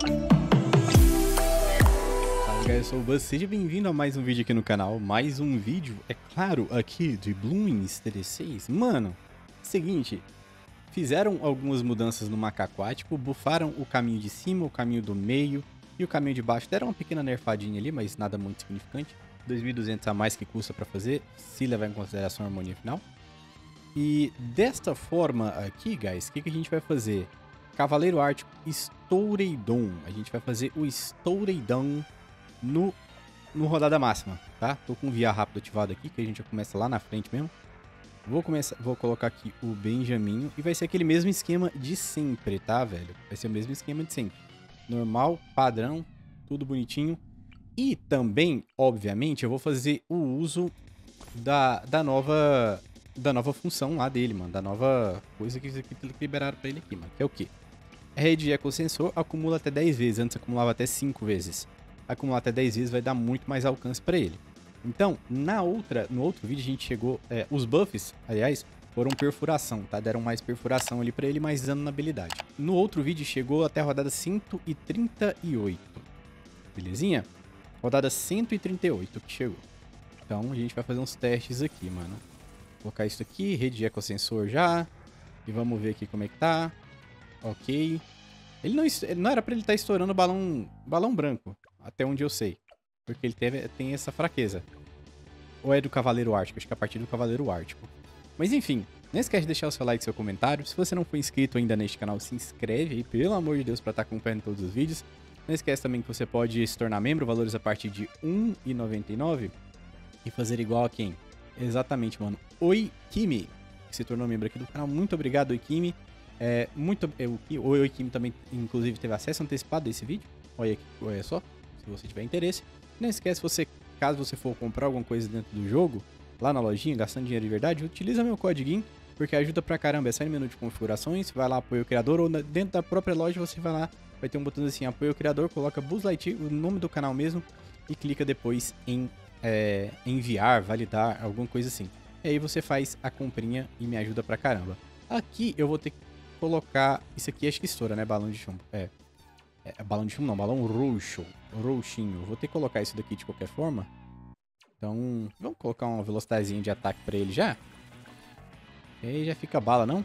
Fala galera, eu sou o Buzz, seja bem-vindo a mais um vídeo aqui no canal, mais um vídeo, é claro, aqui de Bloomings 36. Mano, seguinte, fizeram algumas mudanças no macaco aquático, bufaram o caminho de cima, o caminho do meio e o caminho de baixo, deram uma pequena nerfadinha ali, mas nada muito significante. 2.200 a mais que custa pra fazer, se levar em consideração a harmonia final. E desta forma aqui, guys, o que, que a gente vai fazer? Cavaleiro Ártico Stoureidon. A gente vai fazer o Stoureidon no, no rodada máxima, tá? Tô com o via rápido ativado aqui, que a gente já começa lá na frente mesmo. Vou, começar, vou colocar aqui o Benjamin e vai ser aquele mesmo esquema de sempre, tá, velho? Vai ser o mesmo esquema de sempre. Normal, padrão, tudo bonitinho. E também, obviamente, eu vou fazer o uso da, da nova da nova função lá dele, mano. Da nova coisa que, que liberaram pra ele aqui, mano. Que é o quê? Rede de ecossensor acumula até 10 vezes. Antes acumulava até 5 vezes. Acumular até 10 vezes vai dar muito mais alcance pra ele. Então, na outra, no outro vídeo a gente chegou... É, os buffs, aliás, foram perfuração, tá? Deram mais perfuração ali pra ele, mais dano na habilidade. No outro vídeo chegou até a rodada 138. Belezinha? Rodada 138 que chegou. Então a gente vai fazer uns testes aqui, mano. Vou colocar isso aqui, rede de ecossensor já. E vamos ver aqui como é que tá. Ok. Ele não, ele não era pra ele estar tá estourando balão, balão branco, até onde eu sei. Porque ele teve, tem essa fraqueza. Ou é do Cavaleiro Ártico? Acho que é a partir do Cavaleiro Ártico. Mas enfim, não esquece de deixar o seu like e seu comentário. Se você não for inscrito ainda neste canal, se inscreve aí, pelo amor de Deus, para estar tá acompanhando todos os vídeos. Não esquece também que você pode se tornar membro, valores a partir de R$1,99. E fazer igual a quem? Exatamente, mano. Oi Kimi, que se tornou membro aqui do canal. Muito obrigado, Oi Kimi. É, muito, é, o Oi Kimi também, inclusive, teve acesso antecipado a esse vídeo. Olha, aqui, olha só, se você tiver interesse. Não esquece, você, caso você for comprar alguma coisa dentro do jogo, lá na lojinha, gastando dinheiro de verdade, utiliza meu código porque ajuda pra caramba. É só no menu de configurações, vai lá, apoio o criador, ou dentro da própria loja você vai lá, vai ter um botão assim, apoio o criador, coloca Buzz Lightyear, o nome do canal mesmo, e clica depois em é, enviar, validar, alguma coisa assim. E aí você faz a comprinha e me ajuda pra caramba. Aqui eu vou ter que colocar... Isso aqui que estoura, né? Balão de chumbo. É. é balão de chumbo não, balão roxo. Roxinho. Vou ter que colocar isso daqui de qualquer forma. Então, vamos colocar uma velocidadezinha de ataque pra ele já. E aí já fica bala, não?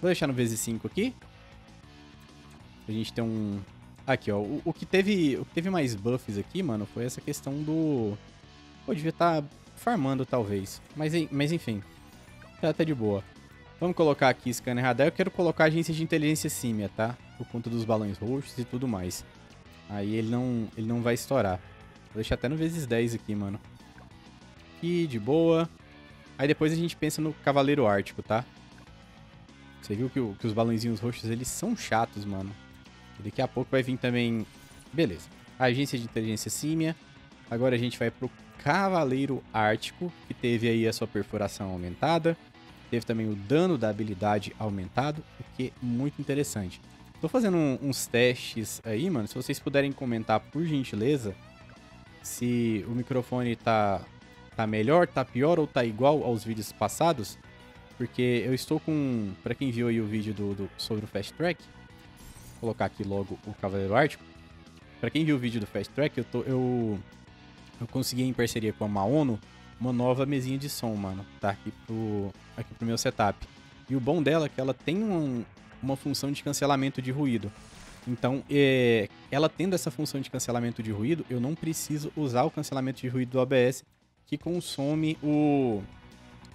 Vou deixar no vezes 5 aqui. A gente tem um... Aqui, ó. O, o, que teve, o que teve mais buffs aqui, mano, foi essa questão do... Pô, devia estar tá farmando, talvez. Mas, mas enfim. Tá de boa. Vamos colocar aqui scanner radar. Eu quero colocar agência de inteligência símia, tá? Por conta dos balões roxos e tudo mais. Aí ele não, ele não vai estourar. Vou deixar até no vezes 10 aqui, mano. Aqui, de boa. Aí depois a gente pensa no Cavaleiro Ártico, tá? Você viu que, o, que os balãozinhos roxos, eles são chatos, mano. E daqui a pouco vai vir também... Beleza. Agência de inteligência símia. Agora a gente vai pro Cavaleiro Ártico, que teve aí a sua perfuração aumentada. Teve também o dano da habilidade aumentado, o que é muito interessante. Tô fazendo um, uns testes aí, mano. Se vocês puderem comentar, por gentileza, se o microfone tá, tá melhor, tá pior ou tá igual aos vídeos passados. Porque eu estou com... Pra quem viu aí o vídeo do, do sobre o Fast Track, vou colocar aqui logo o Cavaleiro Ártico. Pra quem viu o vídeo do Fast Track, eu, tô, eu eu consegui em parceria com a Maono uma nova mesinha de som, mano. Tá aqui pro, aqui pro meu setup. E o bom dela é que ela tem um, uma função de cancelamento de ruído. Então, é, ela tendo essa função de cancelamento de ruído, eu não preciso usar o cancelamento de ruído do OBS, que consome o...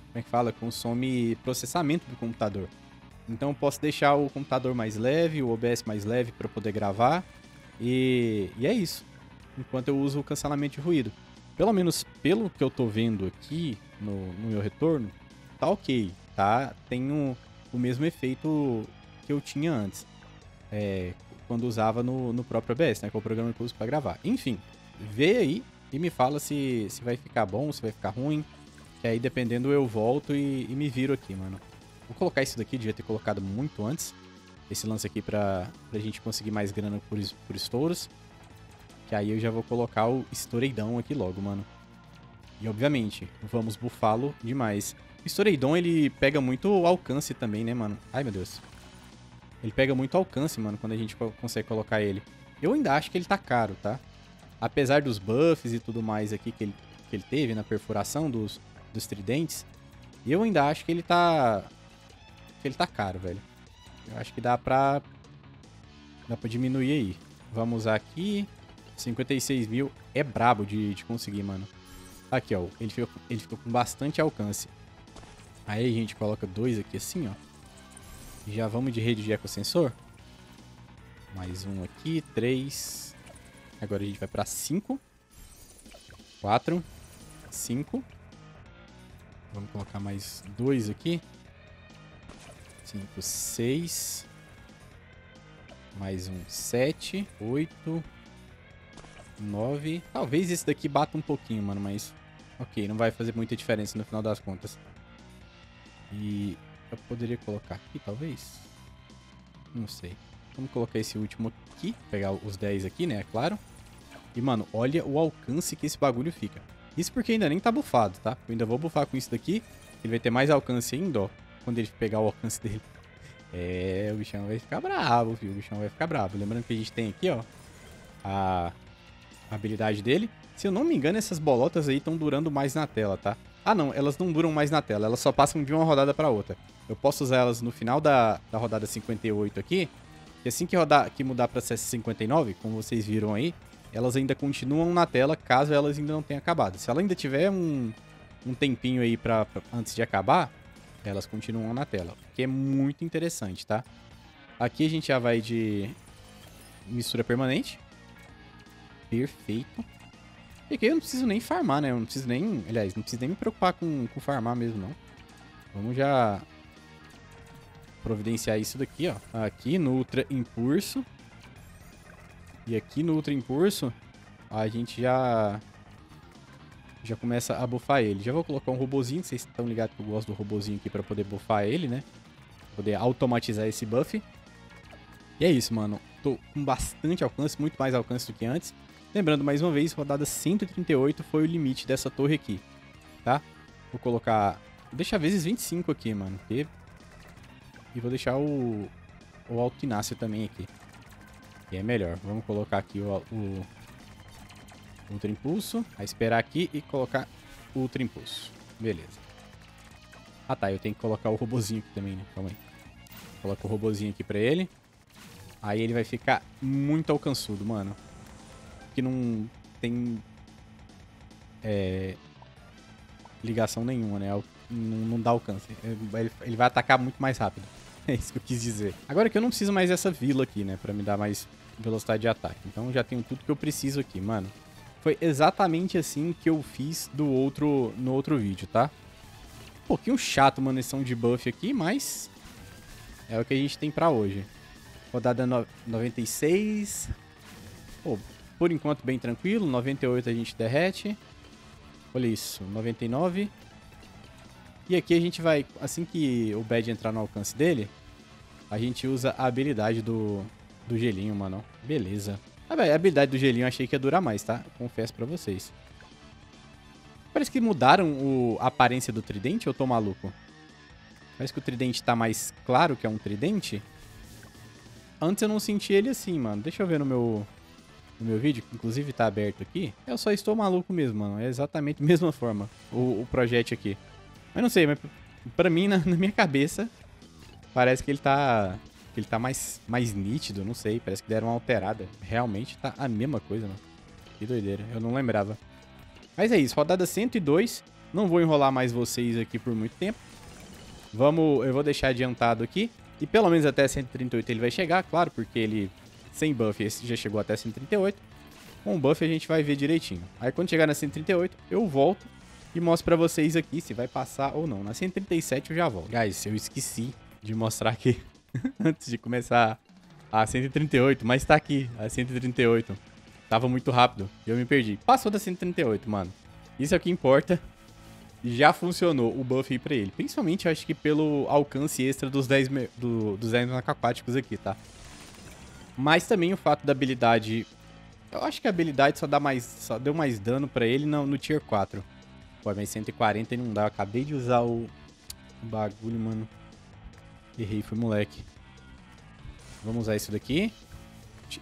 Como é que fala? Consome processamento do computador. Então, eu posso deixar o computador mais leve, o OBS mais leve para poder gravar. E, e é isso enquanto eu uso o cancelamento de ruído. Pelo menos pelo que eu tô vendo aqui no, no meu retorno, tá ok, tá? Tem o, o mesmo efeito que eu tinha antes, é, quando usava no, no próprio OBS, né? Que é o programa que eu uso pra gravar. Enfim, vê aí e me fala se, se vai ficar bom, se vai ficar ruim. Que aí, dependendo, eu volto e, e me viro aqui, mano. Vou colocar isso daqui, devia ter colocado muito antes. Esse lance aqui pra, pra gente conseguir mais grana por, por estouros. Que aí eu já vou colocar o Storeidão aqui logo, mano. E obviamente, vamos bufá-lo demais. O ele pega muito alcance também, né, mano? Ai, meu Deus. Ele pega muito alcance, mano, quando a gente consegue colocar ele. Eu ainda acho que ele tá caro, tá? Apesar dos buffs e tudo mais aqui que ele, que ele teve na perfuração dos, dos tridentes, eu ainda acho que ele tá... que ele tá caro, velho. Eu acho que dá pra... dá pra diminuir aí. Vamos aqui... 56 mil é brabo de, de conseguir, mano. Aqui, ó. Ele ficou, ele ficou com bastante alcance. Aí a gente coloca dois aqui assim, ó. Já vamos de rede de ecossensor. Mais um aqui, três. Agora a gente vai pra cinco. Quatro. Cinco. Vamos colocar mais dois aqui. Cinco, seis. Mais um, sete, oito, nove. Talvez esse daqui bata um pouquinho, mano, mas... Ok, não vai fazer muita diferença no final das contas. E eu poderia colocar aqui, talvez? Não sei. Vamos colocar esse último aqui. Pegar os 10 aqui, né? É claro. E, mano, olha o alcance que esse bagulho fica. Isso porque ainda nem tá bufado, tá? Eu ainda vou bufar com isso daqui. Ele vai ter mais alcance ainda, ó. Quando ele pegar o alcance dele. É, o bichão vai ficar bravo, filho. O bichão vai ficar bravo. Lembrando que a gente tem aqui, ó. A habilidade dele. Se eu não me engano, essas bolotas aí estão durando mais na tela, tá? Ah, não, elas não duram mais na tela, elas só passam de uma rodada para outra. Eu posso usar elas no final da, da rodada 58 aqui, e assim que, rodar, que mudar para 59, como vocês viram aí, elas ainda continuam na tela caso elas ainda não tenham acabado. Se ela ainda tiver um, um tempinho aí pra, pra, antes de acabar, elas continuam na tela, que é muito interessante, tá? Aqui a gente já vai de mistura permanente. Perfeito. E aqui eu não preciso nem farmar, né? Eu não preciso nem... Aliás, não preciso nem me preocupar com, com farmar mesmo, não. Vamos já providenciar isso daqui, ó. Aqui no Ultra Impulso. E aqui no Ultra Impulso, a gente já... Já começa a buffar ele. Já vou colocar um robozinho, vocês estão ligados que eu gosto do robozinho aqui pra poder buffar ele, né? Poder automatizar esse buff. E é isso, mano. Tô com bastante alcance, muito mais alcance do que antes. Lembrando, mais uma vez, rodada 138 foi o limite dessa torre aqui, tá? Vou colocar... Deixa vezes 25 aqui, mano. E, vou deixar o, o Altinácio também aqui. Que é melhor. Vamos colocar aqui o, o Ultra Impulso. Esperar aqui e colocar Ultra Impulso. Beleza. Ah tá, eu tenho que colocar o robozinho aqui também, né? Calma aí. Coloca o robozinho aqui pra ele. Aí ele vai ficar muito alcançudo, mano que não tem é, ligação nenhuma, né? Não, dá alcance. Ele, ele, vai atacar muito mais rápido. É isso que eu quis dizer. Agora que eu não preciso mais dessa vila aqui, né? Pra me dar mais velocidade de ataque. Então já tenho tudo que eu preciso aqui, mano. Foi exatamente assim que eu fiz do outro, no outro vídeo, tá? Um pouquinho chato, mano, esse de buff aqui, mas é o que a gente tem pra hoje. Rodada no 96. Pô, por enquanto, bem tranquilo. 98 a gente derrete. Olha isso, 99. E aqui a gente vai, assim que o Bad entrar no alcance dele, a gente usa a habilidade do, do gelinho, mano. Beleza. Ah, véio, a habilidade do gelinho eu achei que ia durar mais, tá? Confesso pra vocês. Parece que mudaram o, a aparência do tridente, ou tô maluco? Parece que o tridente tá mais claro que é um tridente. Antes eu não senti ele assim, mano. Deixa eu ver no meu, no meu vídeo, que inclusive tá aberto aqui, eu só estou maluco mesmo, mano. É exatamente a mesma forma, o, o projeto aqui. Mas não sei, mas pra mim, na, na, minha cabeça, parece que ele tá... Que ele tá mais, mais nítido, não sei. Parece que deram uma alterada. Realmente tá a mesma coisa, mano. Que doideira, eu não lembrava. Mas é isso, rodada 102. Não vou enrolar mais vocês aqui por muito tempo. Vamos, eu vou deixar adiantado aqui. E pelo menos até 138 ele vai chegar, claro, porque ele sem buff, esse já chegou até 138. Com buff a gente vai ver direitinho. Aí quando chegar na 138, eu volto e mostro pra vocês aqui se vai passar ou não. Na 137 eu já volto. Guys, eu esqueci de mostrar aqui antes de começar a 138, mas tá aqui, a 138. Tava muito rápido e eu me perdi. Passou da 138, mano. Isso é o que importa. Já funcionou o buff aí pra ele. Principalmente, acho que pelo alcance extra dos 10, do, dos 10 aquáticos aqui, tá? Mas também o fato da habilidade... Eu acho que a habilidade só, dá mais, só deu mais dano pra ele no, no Tier 4. Pô, mas 140 não dá. Eu acabei de usar o, o bagulho, mano. Errei, foi moleque. Vamos usar isso daqui.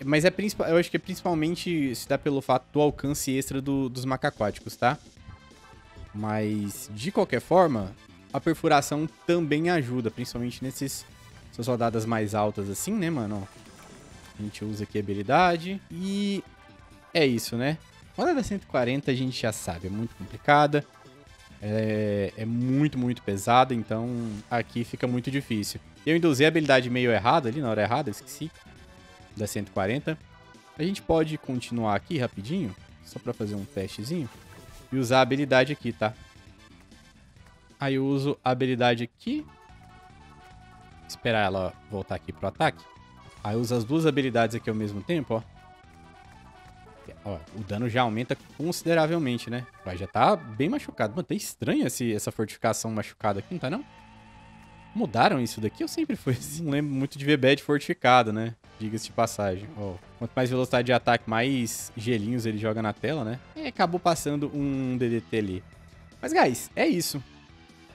Mas é principal, eu acho que é principalmente se dá pelo fato do alcance extra do, dos macaquáticos, tá? Mas, de qualquer forma, a perfuração também ajuda, principalmente nesses suas rodadas mais altas assim, né, mano? A gente usa aqui a habilidade e é isso, né? Rodada 140 a gente já sabe, é muito complicada, é, é muito, muito pesada, então aqui fica muito difícil. Eu ainda usei a habilidade meio errada ali, na hora errada, esqueci, da 140. A gente pode continuar aqui rapidinho, só pra fazer um testezinho, e usar a habilidade aqui, tá? Aí eu uso a habilidade aqui. Esperar ela voltar aqui pro ataque. Aí eu uso as duas habilidades aqui ao mesmo tempo, ó. ó o dano já aumenta consideravelmente, né? Vai, já tá bem machucado. Mano, tá estranho esse, essa fortificação machucada aqui, não tá não? Mudaram isso daqui? Eu sempre fui assim. Não lembro muito de ver bad fortificado, né? Diga-se de passagem. Ó, quanto mais velocidade de ataque, mais gelinhos ele joga na tela, né? E acabou passando um DDT ali. Mas, guys, é isso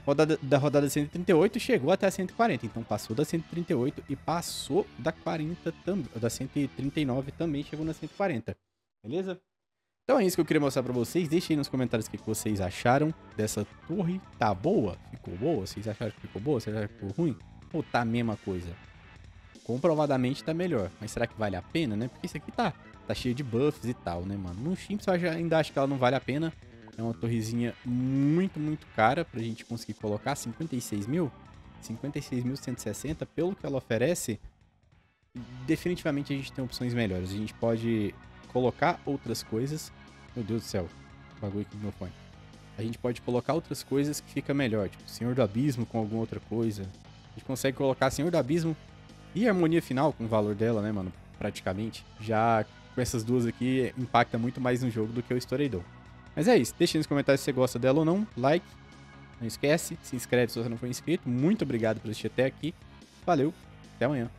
rodada, da rodada 138 chegou até a 140. Então passou da 138 e passou da 40 também. Da 139 também chegou na 140. Beleza? Então é isso que eu queria mostrar pra vocês. Deixem aí nos comentários o que vocês acharam dessa torre. Tá boa? Ficou boa? Vocês acharam que ficou boa? Vocês acharam que ficou ruim? Ou tá a mesma coisa? Comprovadamente tá melhor. Mas será que vale a pena, né? Porque isso aqui tá, tá cheio de buffs e tal, né, mano? No Chimps eu ainda acho que ela não vale a pena. É uma torrezinha muito, muito cara pra gente conseguir colocar. 56 mil? 56.160, pelo que ela oferece, definitivamente a gente tem opções melhores. A gente pode colocar outras coisas. Meu Deus do céu, bagulho aqui no meu fone. A gente pode colocar outras coisas que fica melhor, tipo Senhor do Abismo com alguma outra coisa. A gente consegue colocar Senhor do Abismo e Harmonia Final com o valor dela, né, mano? Praticamente. Já com essas duas aqui, impacta muito mais no jogo do que o Storeidon. Mas é isso. Deixe nos comentários se você gosta dela ou não. Like. Não esquece. Se inscreve se você não for inscrito. Muito obrigado por assistir até aqui. Valeu. Até amanhã.